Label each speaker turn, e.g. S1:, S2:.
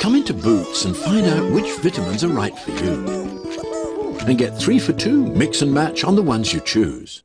S1: Come into Boots and find out which vitamins are right for you. And get three for two, mix and match on the ones you choose.